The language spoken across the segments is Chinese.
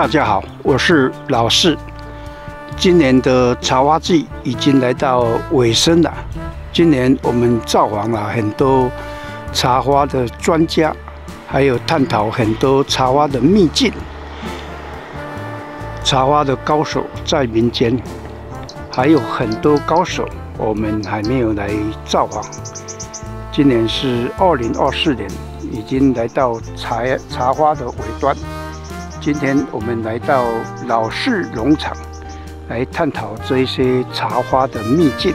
大家好，我是老四。今年的茶花季已经来到尾声了。今年我们造访了很多茶花的专家，还有探讨很多茶花的秘境。茶花的高手在民间，还有很多高手我们还没有来造访。今年是二零二四年，已经来到茶茶花的尾端。今天我们来到老式农场，来探讨这一些茶花的秘境。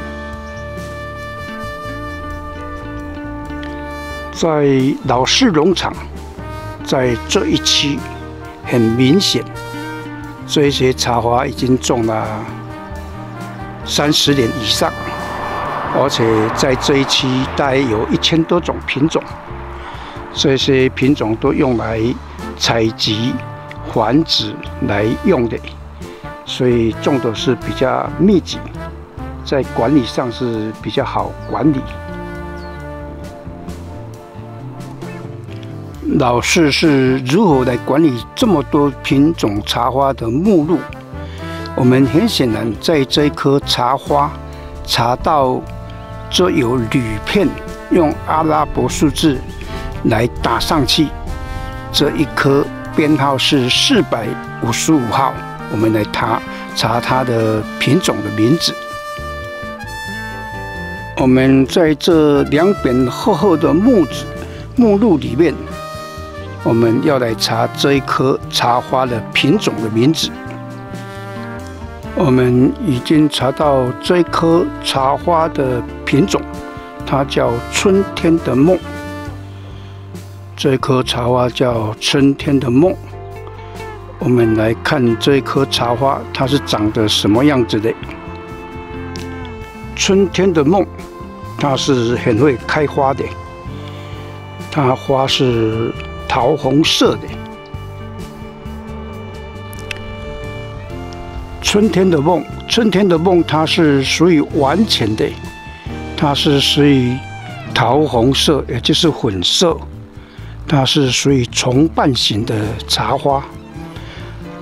在老式农场，在这一期，很明显，这些茶花已经种了三十年以上，而且在这一期大约有一千多种品种，这些品种都用来采集。繁殖来用的，所以种的是比较密集，在管理上是比较好管理。老师是如何来管理这么多品种茶花的目录？我们很显然在这一棵茶花查到这有铝片，用阿拉伯数字来打上去，这一颗。编号是四百五十五号，我们来查查它的品种的名字。我们在这两本厚厚的木子目录里面，我们要来查这一棵茶花的品种的名字。我们已经查到这一棵茶花的品种，它叫春天的梦。这棵茶花叫春天的梦。我们来看这棵茶花，它是长得什么样子的？春天的梦，它是很会开花的。它花是桃红色的。春天的梦，春天的梦，它是属于完全的，它是属于桃红色，也就是混色。它是属于重瓣型的茶花，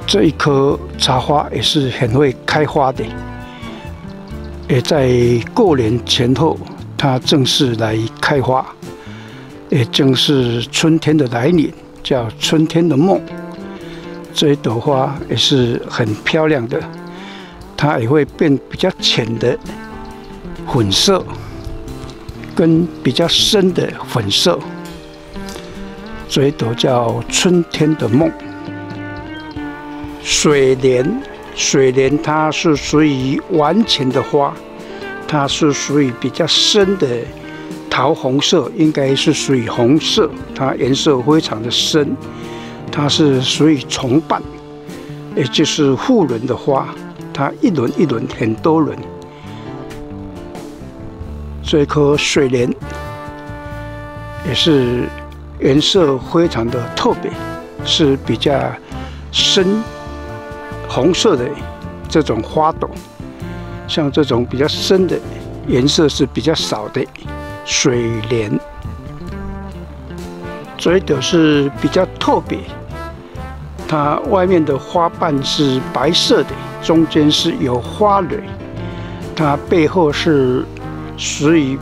这一棵茶花也是很会开花的，也在过年前后，它正式来开花，也正是春天的来临，叫春天的梦。这一朵花也是很漂亮的，它也会变比较浅的粉色，跟比较深的粉色。这一朵叫春天的梦，水莲，水莲它是属于完全的花，它是属于比较深的桃红色，应该是属于红色，它颜色非常的深，它是属于重瓣，也就是复轮的花，它一轮一轮很多轮。这棵水莲也是。颜色非常的特别，是比较深红色的这种花朵，像这种比较深的颜色是比较少的水莲。这一朵是比较特别，它外面的花瓣是白色的，中间是有花蕊，它背后是属于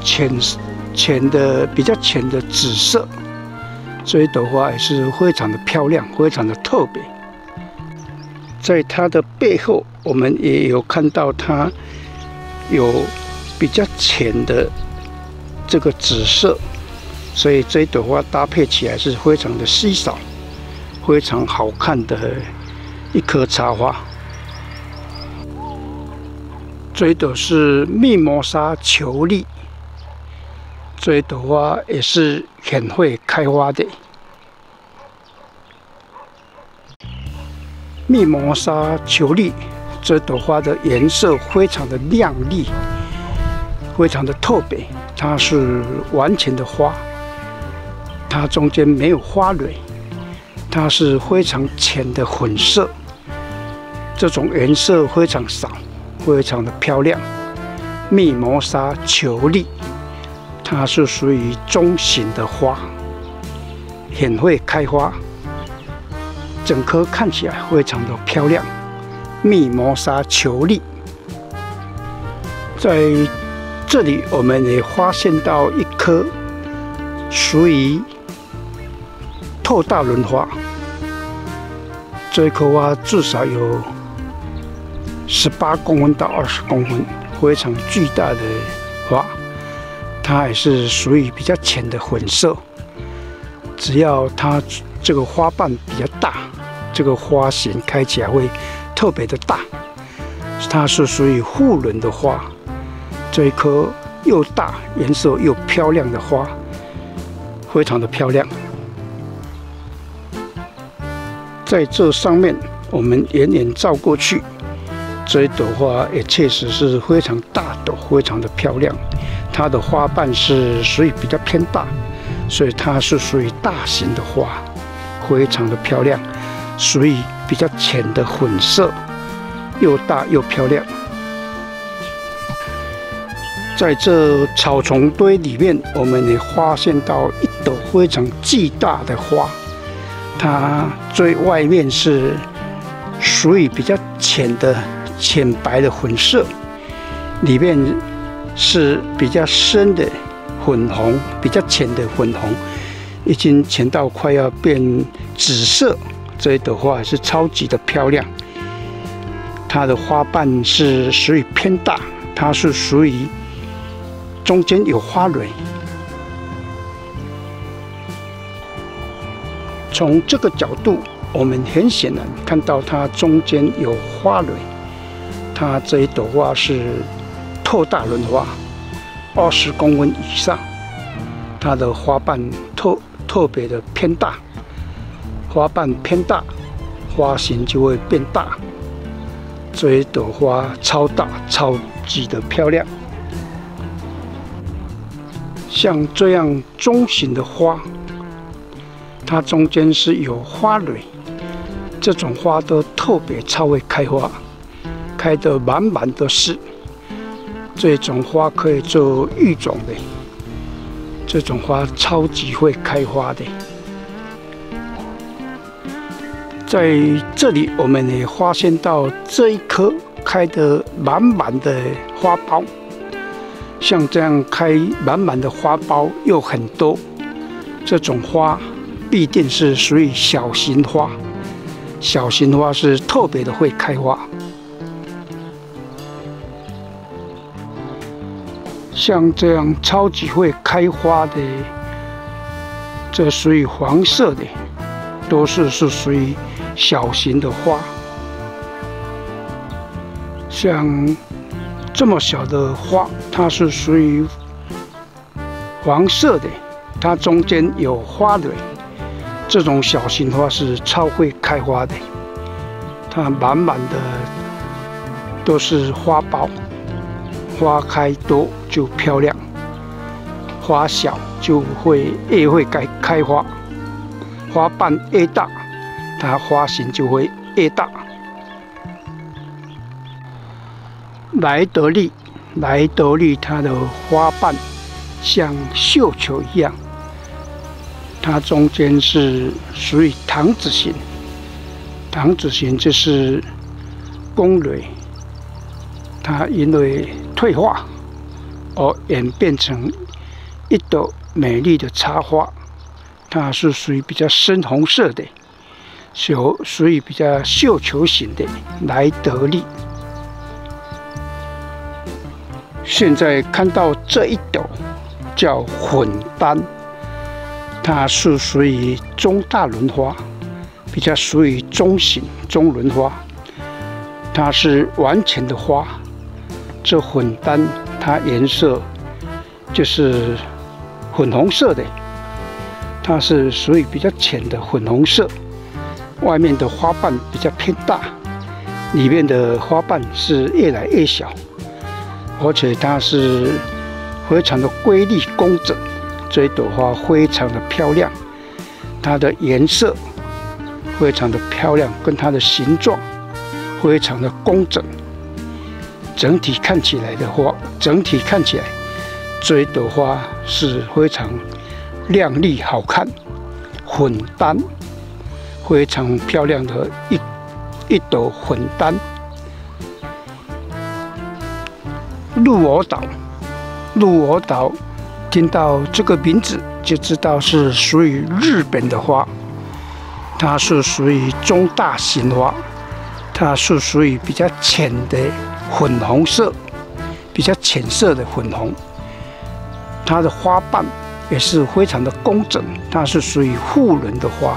浅色。浅的比较浅的紫色，这一朵花也是非常的漂亮，非常的特别。在它的背后，我们也有看到它有比较浅的这个紫色，所以这一朵花搭配起来是非常的稀少，非常好看的一棵茶花。这一朵是密磨砂球粒。这朵花也是很会开花的。密磨砂球粒，这朵花的颜色非常的亮丽，非常的特别。它是完全的花，它中间没有花蕊，它是非常浅的粉色，这种颜色非常少，非常的漂亮。密磨砂球粒。它是属于中型的花，很会开花。整棵看起来非常的漂亮，密磨砂球粒。在这里，我们也发现到一颗属于透大轮花。这一颗花至少有十八公分到二十公分，非常巨大的花。它也是属于比较浅的混色。只要它这个花瓣比较大，这个花型开起来会特别的大。它是属于护轮的花。这一颗又大、颜色又漂亮的花，非常的漂亮。在这上面，我们远远照过去，这一朵花也确实是非常大朵，非常的漂亮。它的花瓣是属于比较偏大，所以它是属于大型的花，非常的漂亮，属于比较浅的混色，又大又漂亮。在这草丛堆里面，我们也发现到一朵非常巨大的花，它最外面是属于比较浅的浅白的粉色，里面是比较深的粉红，比较浅的粉红，已经浅到快要变紫色。这一朵花是超级的漂亮，它的花瓣是属于偏大，它是属于。中间有花蕊，从这个角度，我们很显然看到它中间有花蕊。它这一朵花是特大轮花，二十公分以上。它的花瓣特特别的偏大，花瓣偏大，花型就会变大。这一朵花超大，超级的漂亮。像这样中型的花，它中间是有花蕊，这种花都特别超会开花，开得满满的是。这种花可以做育种的，这种花超级会开花的。在这里，我们也发现到这一棵开得满满的花苞。像这样开满满的花苞又很多，这种花必定是属于小型花。小型花是特别的会开花。像这样超级会开花的，这属于黄色的，都是是属于小型的花。像。这么小的花，它是属于黄色的，它中间有花蕊。这种小型花是超会开花的，它满满的都是花苞，花开多就漂亮，花小就会越会开开花，花瓣越大，它花型就会越大。莱德利，莱德利，它的花瓣像绣球一样，它中间是属于糖子形，糖子形就是公蕊，它因为退化而演变成一朵美丽的插花，它是属于比较深红色的，属属于比较绣球型的莱德利。现在看到这一朵叫混丹，它是属于中大轮花，比较属于中型中轮花，它是完全的花。这混丹它颜色就是粉红色的，它是属于比较浅的粉红色，外面的花瓣比较偏大，里面的花瓣是越来越小。而且它是非常的瑰丽工整，这一朵花非常的漂亮，它的颜色非常的漂亮，跟它的形状非常的工整，整体看起来的话，整体看起来这一朵花是非常亮丽好看，混丹，非常漂亮的一一朵粉丹。鹿儿岛，鹿儿岛，听到这个名字就知道是属于日本的花，它是属于中大型花，它是属于比较浅的粉红色，比较浅色的粉红，它的花瓣也是非常的工整，它是属于护轮的花。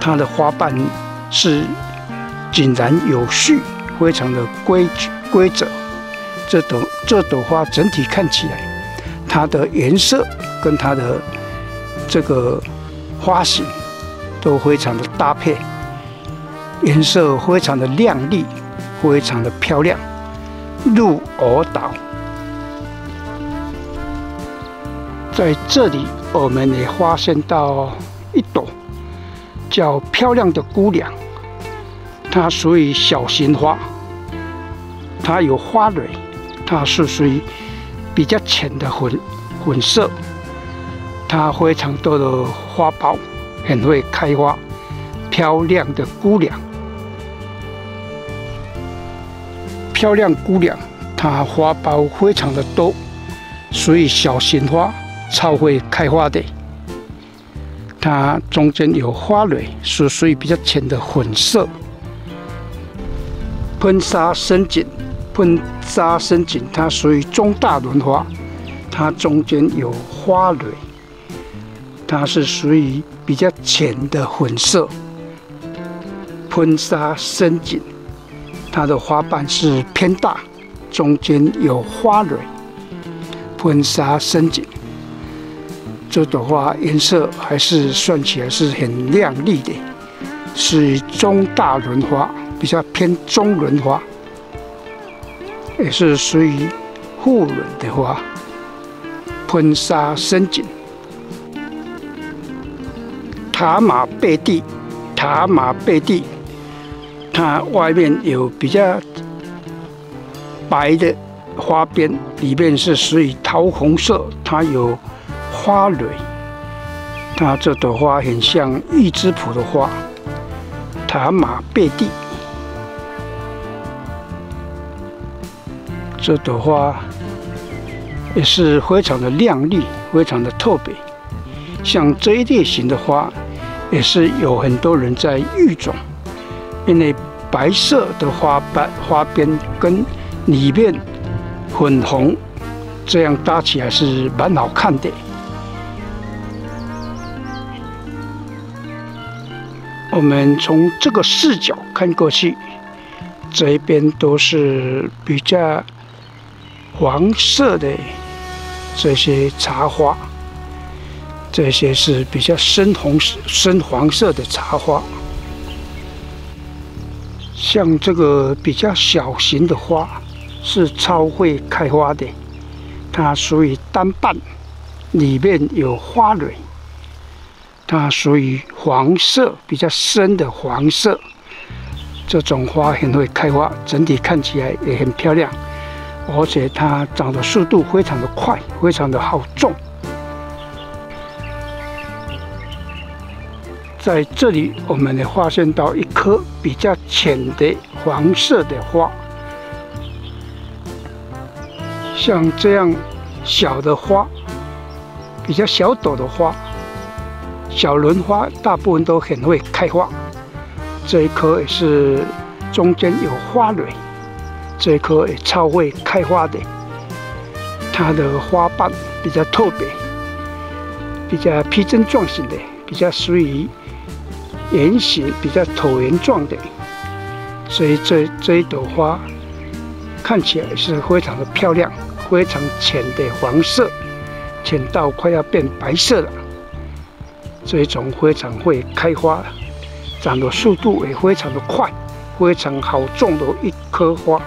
它的花瓣是井然有序，非常的规矩规则。这朵这朵花整体看起来，它的颜色跟它的这个花型都非常的搭配，颜色非常的亮丽，非常的漂亮。鹿儿岛在这里，我们也发现到一朵。叫漂亮的姑娘，它属于小型花，它有花蕊，它是属于比较浅的粉粉色，它非常多的花苞，很会开花。漂亮的姑娘，漂亮姑娘，它花苞非常的多，属于小型花，超会开花的。它中间有花蕊，是属于比较浅的粉色。喷砂深井，喷砂深井，它属于中大轮花，它中间有花蕊，它是属于比较浅的粉色。喷砂深井，它的花瓣是偏大，中间有花蕊。喷砂深锦。这朵花颜色还是算起来是很亮丽的，是中大轮花，比较偏中轮花，也是属于护轮的花。喷砂深锦，塔马贝蒂，塔马贝蒂，它外面有比较白的花边，里面是属于桃红色，它有。花蕊，它这朵花很像玉之浦的花，塔马贝蒂。这朵花也是非常的亮丽，非常的特别。像这一类型的花，也是有很多人在育种，因为白色的花瓣花边跟里面粉红，这样搭起来是蛮好看的。我们从这个视角看过去，这一边都是比较黄色的这些茶花，这些是比较深红、深黄色的茶花。像这个比较小型的花，是超会开花的，它属于单瓣，里面有花蕊。它属于黄色，比较深的黄色。这种花很会开花，整体看起来也很漂亮，而且它长的速度非常的快，非常的好种。在这里，我们也发现到一颗比较浅的黄色的花，像这样小的花，比较小朵的花。小轮花大部分都很会开花，这一颗也是中间有花蕊，这一颗也超会开花的。它的花瓣比较特别，比较披针状型的，比较适宜圆形、比较椭圆状的。所以这这一朵花看起来是非常的漂亮，非常浅的黄色，浅到快要变白色了。这一种非常会开花，长的速度也非常的快，非常好种的一棵花。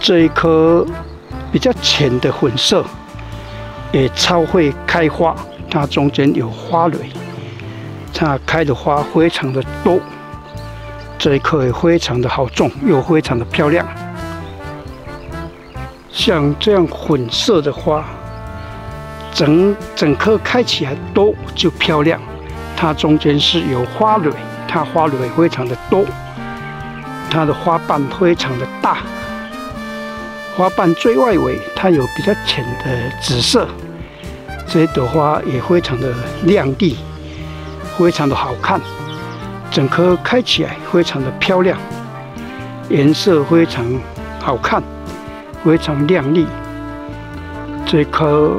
这一颗比较浅的粉色，也超会开花，它中间有花蕊，它开的花非常的多。这一棵也非常的好种，又非常的漂亮。像这样粉色的花。整整棵开起来多就漂亮，它中间是有花蕊，它花蕊非常的多，它的花瓣非常的大，花瓣最外围它有比较浅的紫色，这朵花也非常的亮丽，非常的好看，整棵开起来非常的漂亮，颜色非常好看，非常亮丽，这棵。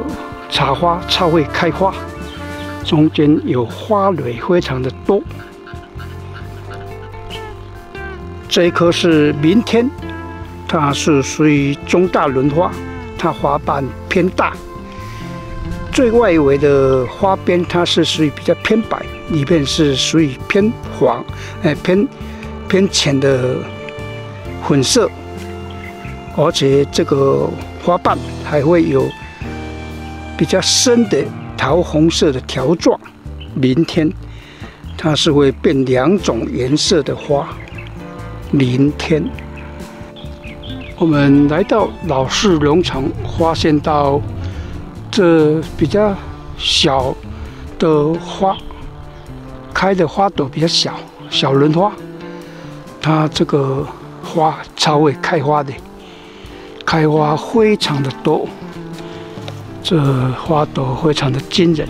茶花超会开花，中间有花蕊，非常的多。这一棵是明天，它是属于中大轮花，它花瓣偏大。最外围的花边它是属于比较偏白，里面是属于偏黄，哎偏偏浅的粉色，而且这个花瓣还会有。比较深的桃红色的条状，明天它是会变两种颜色的花。明天我们来到老式农场，发现到这比较小的花开的花朵比较小，小轮花，它这个花超会开花的，开花非常的多。这花朵非常的惊人，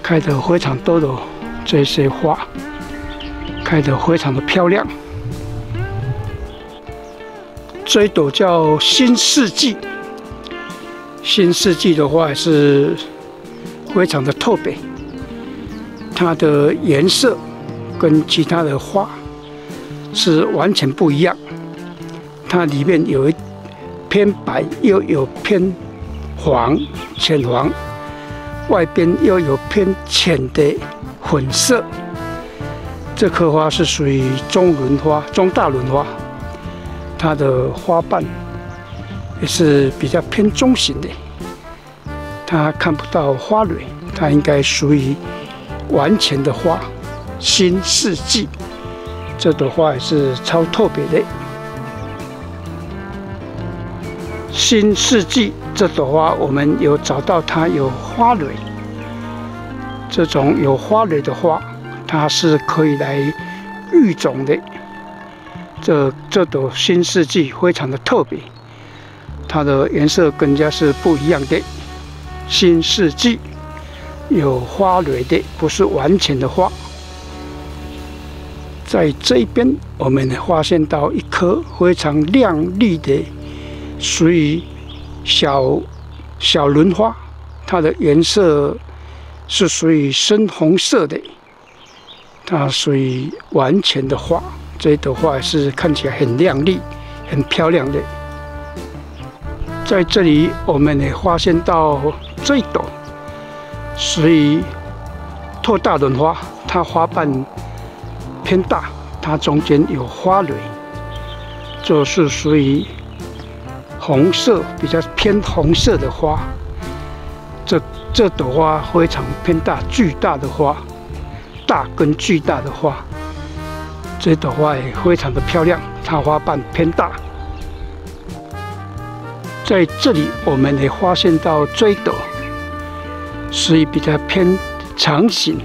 开的非常多的这些花，开的非常的漂亮。这一朵叫新世纪，新世纪的话是非常的特别，它的颜色跟其他的花是完全不一样，它里面有一偏白，又有偏。黄浅黄，外边又有偏浅的粉色。这棵花是属于中轮花、中大轮花，它的花瓣也是比较偏中型的。它看不到花蕊，它应该属于完全的花。新世纪，这朵花也是超特别的。新世纪这朵花，我们有找到它有花蕊。这种有花蕊的花，它是可以来育种的。这这朵新世纪非常的特别，它的颜色更加是不一样的。新世纪有花蕊的，不是完全的花。在这边，我们发现到一颗非常亮丽的。属于小小轮花，它的颜色是属于深红色的，它属于完全的花。这朵花是看起来很亮丽、很漂亮的。在这里，我们也发现到这朵属于拓大轮花，它花瓣偏大，它中间有花蕊，这是属于。红色比较偏红色的花，这这朵花非常偏大，巨大的花，大跟巨大的花，这朵花也非常的漂亮，它花瓣偏大。在这里，我们也发现到这一朵属于比较偏长形，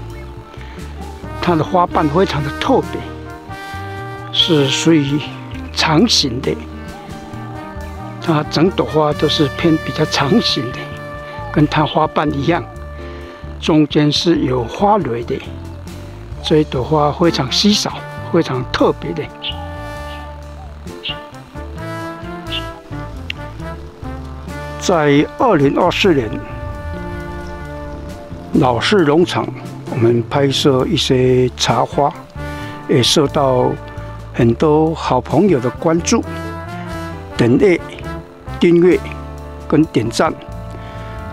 它的花瓣非常的特别，是属于长形的。它整朵花都是偏比较长形的，跟它花瓣一样，中间是有花蕊的。这一朵花非常稀少，非常特别的。在二零二四年，老式农场，我们拍摄一些茶花，也受到很多好朋友的关注。等待。订阅跟点赞，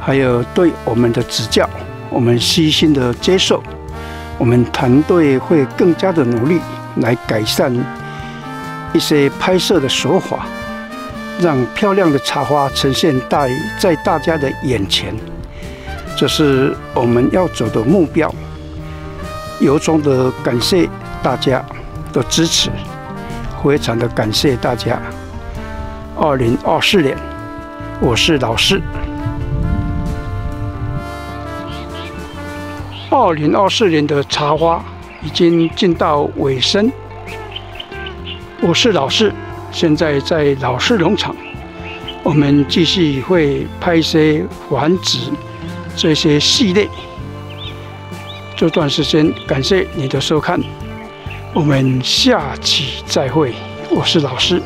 还有对我们的指教，我们悉心的接受。我们团队会更加的努力来改善一些拍摄的手法，让漂亮的茶花呈现在在大家的眼前。这是我们要走的目标。由衷的感谢大家的支持，非常的感谢大家。二零二四年，我是老师。二零二四年的茶花已经进到尾声。我是老师，现在在老师农场，我们继续会拍一些繁殖这些系列。这段时间感谢你的收看，我们下期再会。我是老师。